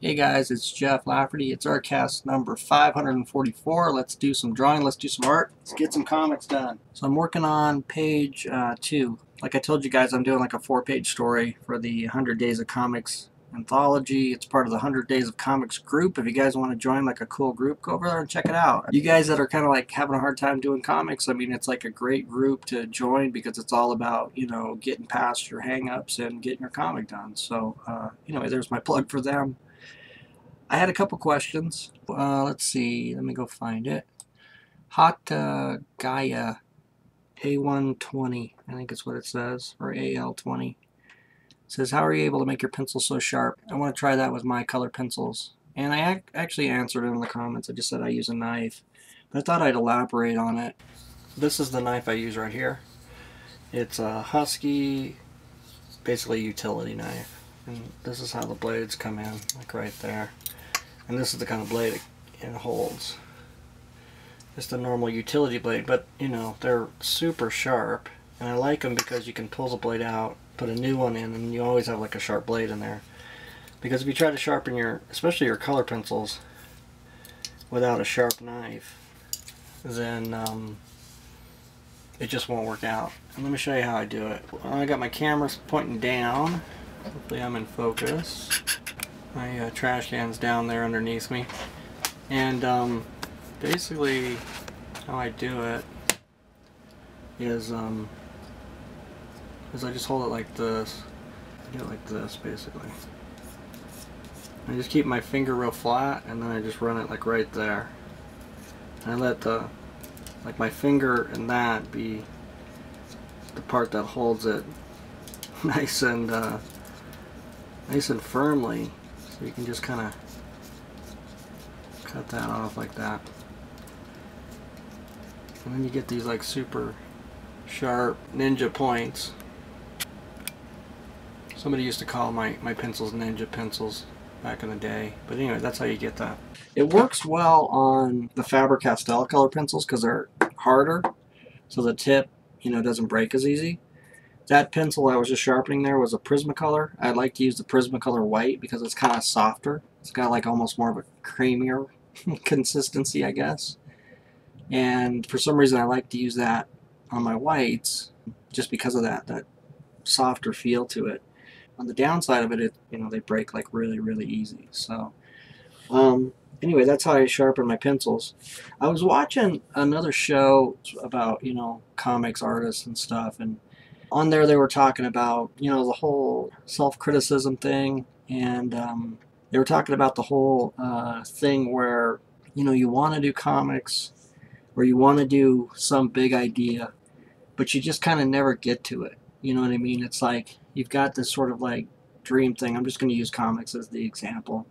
Hey guys, it's Jeff Lafferty. It's Artcast number 544. Let's do some drawing, let's do some art, let's get some comics done. So I'm working on page uh, two. Like I told you guys, I'm doing like a four page story for the 100 Days of Comics anthology. It's part of the 100 Days of Comics group. If you guys want to join like a cool group, go over there and check it out. You guys that are kind of like having a hard time doing comics, I mean, it's like a great group to join because it's all about, you know, getting past your hangups and getting your comic done. So, uh, anyway, there's my plug for them. I had a couple questions. Uh, let's see. Let me go find it. Hot uh, Gaia A120, I think is what it says, or AL20. It says, how are you able to make your pencil so sharp? I want to try that with my color pencils. And I ac actually answered it in the comments. I just said I use a knife. But I thought I'd elaborate on it. This is the knife I use right here. It's a Husky, basically utility knife. And this is how the blades come in, like right there. And this is the kind of blade it, holds. Just a normal utility blade, but you know, they're super sharp. And I like them because you can pull the blade out, put a new one in, and you always have like a sharp blade in there. Because if you try to sharpen your, especially your color pencils, without a sharp knife, then um, it just won't work out. And let me show you how I do it. I got my camera pointing down. Hopefully I'm in focus. My uh, trash can's down there underneath me. And um, basically how I do it is um, is I just hold it like this. I do it like this basically. I just keep my finger real flat and then I just run it like right there. And I let the like my finger and that be the part that holds it nice and uh, nice and firmly so you can just kind of cut that off like that. And then you get these like super sharp ninja points. Somebody used to call my, my pencils ninja pencils back in the day. But anyway, that's how you get that. It works well on the Faber-Castell color pencils because they're harder. So the tip, you know, doesn't break as easy. That pencil I was just sharpening there was a Prismacolor. I like to use the Prismacolor white because it's kind of softer. It's got like almost more of a creamier consistency, I guess. And for some reason I like to use that on my whites just because of that, that softer feel to it. On the downside of it, it you know, they break like really, really easy. So, um, anyway, that's how I sharpen my pencils. I was watching another show about, you know, comics artists and stuff, and on there they were talking about, you know, the whole self-criticism thing, and um, they were talking about the whole uh, thing where, you know, you want to do comics, or you want to do some big idea, but you just kind of never get to it. You know what I mean? It's like you've got this sort of like dream thing. I'm just going to use comics as the example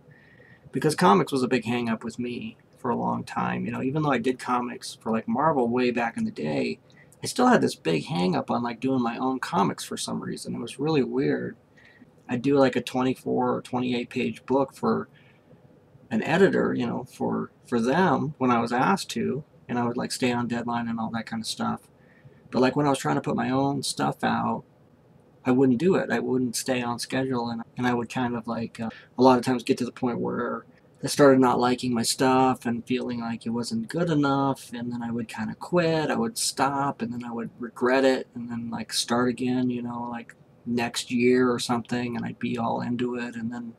because comics was a big hang up with me for a long time. You know, even though I did comics for like Marvel way back in the day, I still had this big hang up on like doing my own comics for some reason. It was really weird. I'd do like a 24 or 28 page book for an editor, you know, for for them when I was asked to, and I would like stay on deadline and all that kind of stuff. But like when I was trying to put my own stuff out, I wouldn't do it. I wouldn't stay on schedule, and and I would kind of like uh, a lot of times get to the point where I started not liking my stuff and feeling like it wasn't good enough, and then I would kind of quit. I would stop, and then I would regret it, and then like start again. You know, like next year or something, and I'd be all into it, and then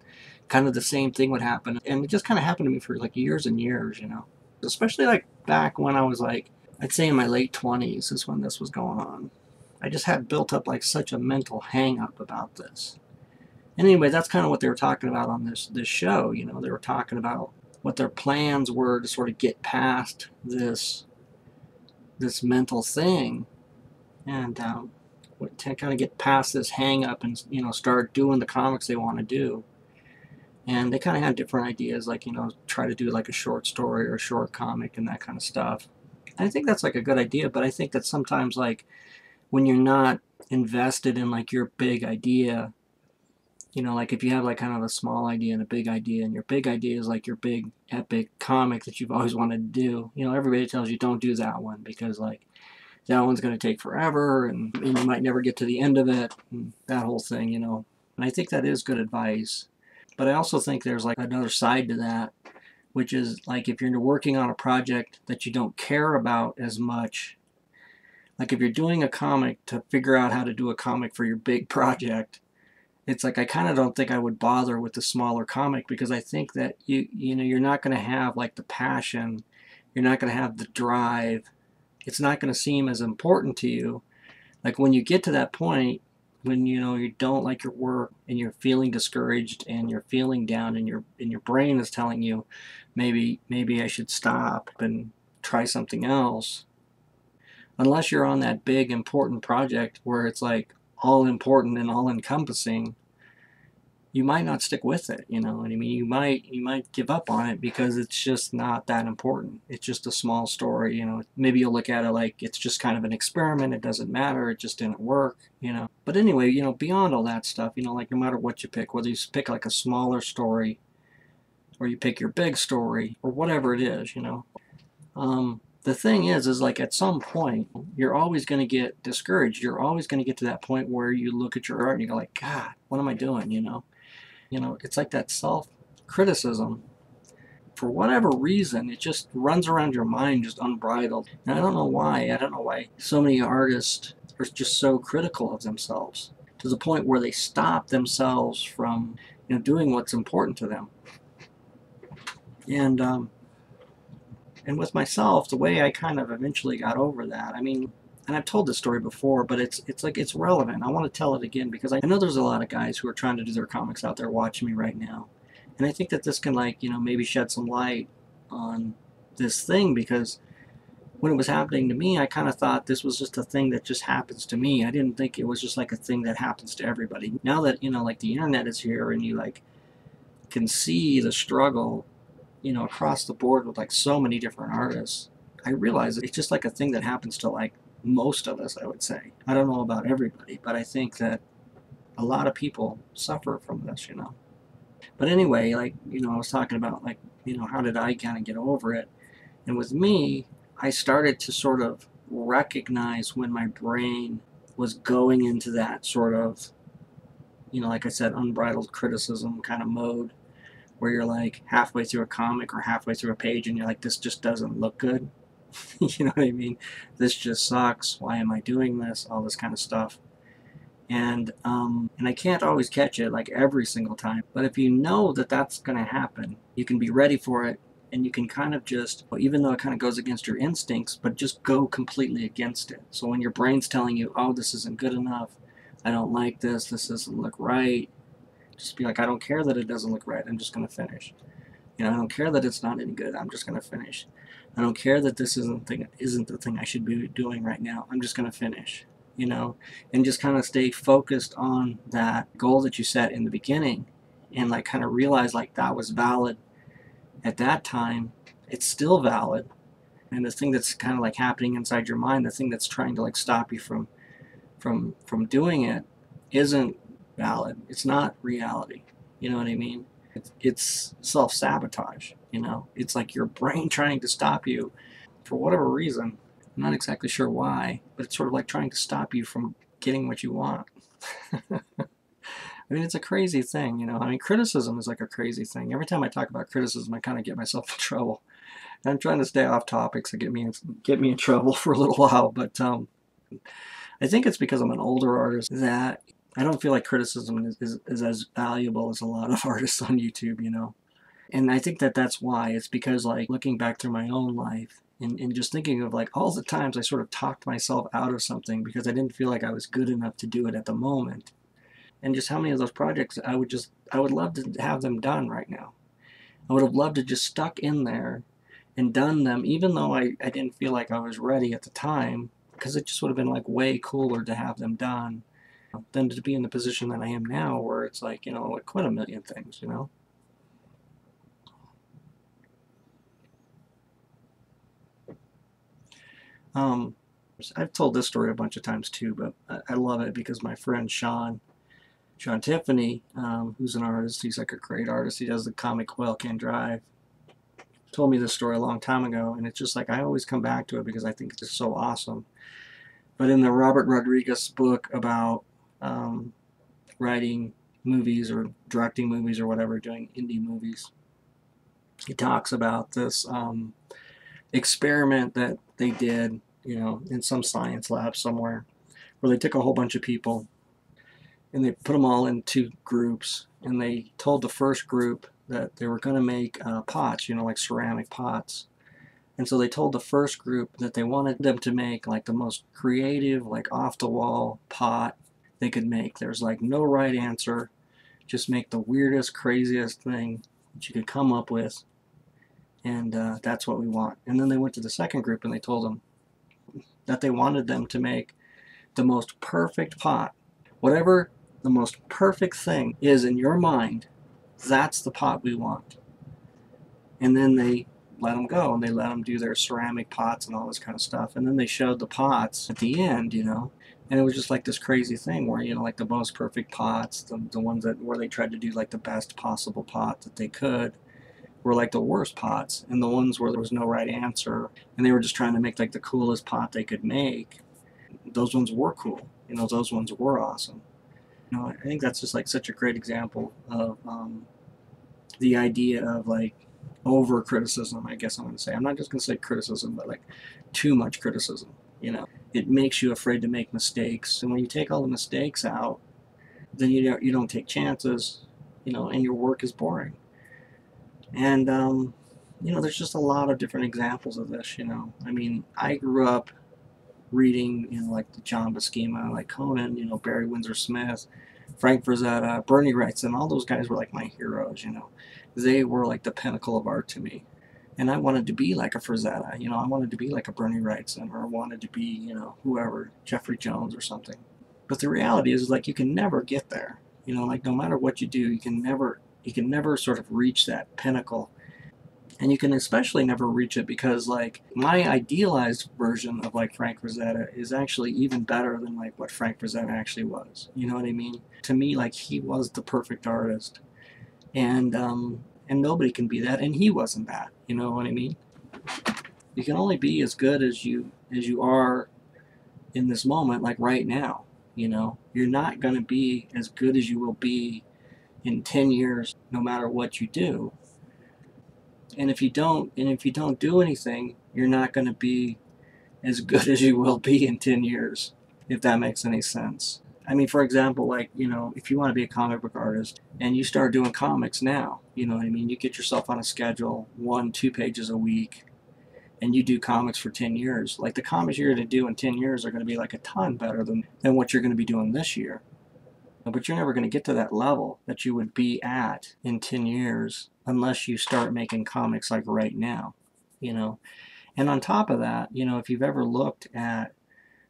kind of the same thing would happen, and it just kind of happened to me for like years and years. You know, especially like back when I was like I'd say in my late 20s is when this was going on. I just had built up like such a mental hang up about this. Anyway, that's kind of what they were talking about on this this show. You know, they were talking about what their plans were to sort of get past this this mental thing, and um, to kind of get past this hang up and you know start doing the comics they want to do. And they kind of had different ideas, like you know, try to do like a short story or a short comic and that kind of stuff. I think that's like a good idea, but I think that sometimes like when you're not invested in like your big idea, you know, like if you have like kind of a small idea and a big idea, and your big idea is like your big epic comic that you've always wanted to do, you know, everybody tells you don't do that one because like that one's going to take forever and, and you might never get to the end of it, that whole thing, you know. And I think that is good advice. But I also think there's like another side to that, which is like if you're working on a project that you don't care about as much, like if you're doing a comic to figure out how to do a comic for your big project, it's like I kind of don't think I would bother with the smaller comic because I think that you you know you're not going to have like the passion, you're not going to have the drive. It's not going to seem as important to you. Like when you get to that point when you know you don't like your work and you're feeling discouraged and you're feeling down and your and your brain is telling you maybe maybe I should stop and try something else unless you're on that big important project where it's like all important and all encompassing you might not stick with it you know what i mean? You might you might give up on it because it's just not that important. It's just a small story you know? Maybe you'll look at it like it's just kind of an experiment it doesn't matter it just didn't work you know? But anyway you know beyond all that stuff you know like no matter what you pick whether you pick like a smaller story or you pick your big story or whatever it is you know? Um, the thing is is like at some point you're always going to get discouraged you're always going to get to that point where you look at your art and you go like god what am i doing you know you know, it's like that self criticism. For whatever reason, it just runs around your mind just unbridled. And I don't know why. I don't know why so many artists are just so critical of themselves to the point where they stop themselves from you know doing what's important to them. And um, and with myself, the way I kind of eventually got over that, I mean, and I've told this story before, but it's it's like it's relevant. I want to tell it again because I know there's a lot of guys who are trying to do their comics out there watching me right now, and I think that this can like you know maybe shed some light on this thing because when it was happening to me, I kind of thought this was just a thing that just happens to me. I didn't think it was just like a thing that happens to everybody. Now that you know, like the internet is here and you like can see the struggle, you know, across the board with like so many different artists. I realize it's just like a thing that happens to like most of us, I would say. I don't know about everybody, but I think that a lot of people suffer from this, you know. But anyway, like, you know, I was talking about, like, you know, how did I kind of get over it? And with me, I started to sort of recognize when my brain was going into that sort of, you know, like I said, unbridled criticism kind of mode where you're like halfway through a comic or halfway through a page and you're like, this just doesn't look good. you know what I mean? This just sucks. Why am I doing this? All this kind of stuff. And um, and I can't always catch it like every single time. But if you know that that's going to happen, you can be ready for it, and you can kind of just, even though it kind of goes against your instincts, but just go completely against it. So when your brain's telling you, "Oh, this isn't good enough. I don't like this. This doesn't look right," just be like, "I don't care that it doesn't look right. I'm just going to finish." You know, I don't care that it's not any good. I'm just going to finish. I don't care that this isn't thing isn't the thing I should be doing right now. I'm just going to finish, you know, and just kind of stay focused on that goal that you set in the beginning and like kind of realize like that was valid at that time. It's still valid. And the thing that's kind of like happening inside your mind, the thing that's trying to like stop you from from from doing it isn't valid. It's not reality. You know what I mean? It's, it's self-sabotage. You know, it's like your brain trying to stop you for whatever reason. I'm not exactly sure why, but it's sort of like trying to stop you from getting what you want. I mean, it's a crazy thing, you know. I mean, criticism is like a crazy thing. Every time I talk about criticism, I kind of get myself in trouble. And I'm trying to stay off topic so get me in, get me in trouble for a little while. But um, I think it's because I'm an older artist that I don't feel like criticism is, is, is as valuable as a lot of artists on YouTube, you know. And I think that that's why. It's because, like, looking back through my own life and, and just thinking of, like, all the times I sort of talked myself out of something because I didn't feel like I was good enough to do it at the moment. And just how many of those projects I would just, I would love to have them done right now. I would have loved to just stuck in there and done them, even though I, I didn't feel like I was ready at the time, because it just would have been, like, way cooler to have them done than to be in the position that I am now, where it's like, you know, like quite a million things, you know? Um, I've told this story a bunch of times too, but I, I love it because my friend Sean, Sean Tiffany, um, who's an artist, he's like a great artist. He does the comic Well Can Drive. Told me this story a long time ago, and it's just like I always come back to it because I think it's just so awesome. But in the Robert Rodriguez book about um, writing movies or directing movies or whatever, doing indie movies. He talks about this um, experiment that they did, you know, in some science lab somewhere, where they took a whole bunch of people and they put them all in two groups, and they told the first group that they were going to make uh, pots, you know, like ceramic pots. And so they told the first group that they wanted them to make like the most creative, like off the wall pot they could make. There's like no right answer. Just make the weirdest, craziest thing that you could come up with. And uh, that's what we want. And then they went to the second group and they told them that they wanted them to make the most perfect pot. Whatever the most perfect thing is in your mind, that's the pot we want. And then they let them go and they let them do their ceramic pots and all this kind of stuff. And then they showed the pots at the end, you know, and it was just like this crazy thing where you know like the most perfect pots the, the ones that where they tried to do like the best possible pot that they could were like the worst pots. And the ones where there was no right answer and they were just trying to make like the coolest pot they could make those ones were cool. You know those ones were awesome. You know i think that's just like such a great example of um, the idea of like over criticism i guess i'm going to say. I'm not just going to say criticism but like too much criticism you know it makes you afraid to make mistakes. And when you take all the mistakes out, then you don't, you don't take chances, you know, and your work is boring. And, um, you know, there's just a lot of different examples of this, you know. I mean, I grew up reading, you know, like the John Buscema, like Conan, you know, Barry Windsor Smith, Frank Frazetta, Bernie Wrightson, all those guys were like my heroes, you know. They were like the pinnacle of art to me and I wanted to be like a Frazetta, you know, I wanted to be like a Bernie Wrightson, or I wanted to be, you know, whoever, Jeffrey Jones or something. But the reality is, like, you can never get there. You know, like, no matter what you do, you can never, you can never sort of reach that pinnacle. And you can especially never reach it because, like, my idealized version of, like, Frank Frazetta is actually even better than, like, what Frank Frazetta actually was. You know what I mean? To me, like, he was the perfect artist. And, um, and nobody can be that and he wasn't that you know what i mean? You can only be as good as you as you are in this moment like right now you know? You're not going to be as good as you will be in 10 years no matter what you do. And if you don't and if you don't do anything you're not going to be as good as you will be in 10 years if that makes any sense. I mean, for example, like, you know, if you want to be a comic book artist and you start doing comics now, you know what I mean? You get yourself on a schedule, one, two pages a week, and you do comics for 10 years. Like, the comics you're going to do in 10 years are going to be like a ton better than, than what you're going to be doing this year. But you're never going to get to that level that you would be at in 10 years unless you start making comics like right now, you know? And on top of that, you know, if you've ever looked at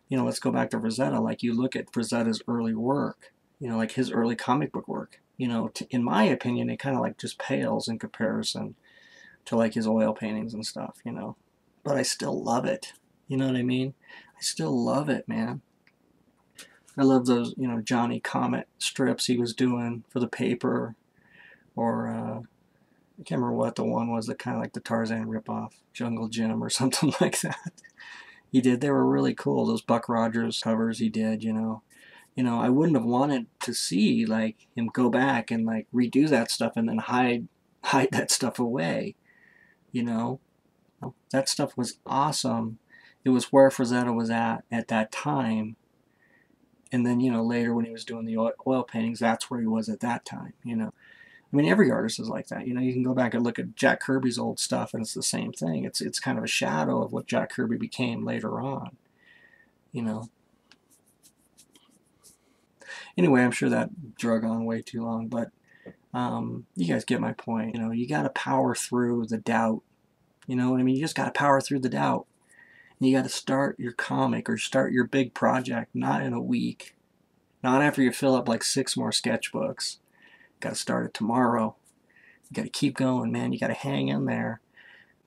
you know, let's go back to Frazetta, Like you look at Frazetta's early work, you know, like his early comic book work. You know, in my opinion, it kind of like just pales in comparison to like his oil paintings and stuff. You know, but I still love it. You know what I mean? I still love it, man. I love those, you know, Johnny Comet strips he was doing for the paper, or uh, I can't remember what the one was that kind of like the Tarzan ripoff, Jungle Jim or something like that he did. They were really cool. Those Buck Rogers covers he did, you know. You know, I wouldn't have wanted to see like him go back and like redo that stuff and then hide hide that stuff away. You know, that stuff was awesome. It was where Frazetta was at at that time. And then, you know, later when he was doing the oil paintings, that's where he was at that time, you know. I mean, every artist is like that. You know, you can go back and look at Jack Kirby's old stuff, and it's the same thing. It's it's kind of a shadow of what Jack Kirby became later on. You know. Anyway, I'm sure that drug on way too long, but um, you guys get my point. You know, you got to power through the doubt. You know what I mean? You just got to power through the doubt. And you got to start your comic or start your big project not in a week, not after you fill up like six more sketchbooks Got to start it tomorrow. You got to keep going, man. You got to hang in there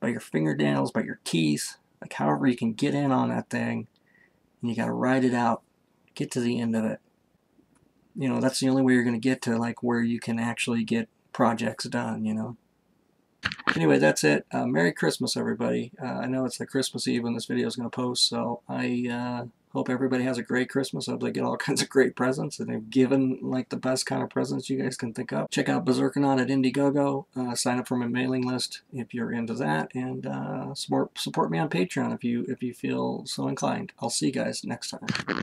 by your fingernails, by your teeth, like however you can get in on that thing. And you got to ride it out, get to the end of it. You know, that's the only way you're going to get to like where you can actually get projects done, you know. Anyway, that's it. Uh, Merry Christmas, everybody. Uh, I know it's like Christmas Eve when this video is going to post, so I uh, Hope everybody has a great Christmas. I hope they get all kinds of great presents and they've given like the best kind of presents you guys can think of. Check out Berserkonaut at Indiegogo. Uh, sign up for my mailing list if you're into that, and uh, support support me on Patreon if you if you feel so inclined. I'll see you guys next time.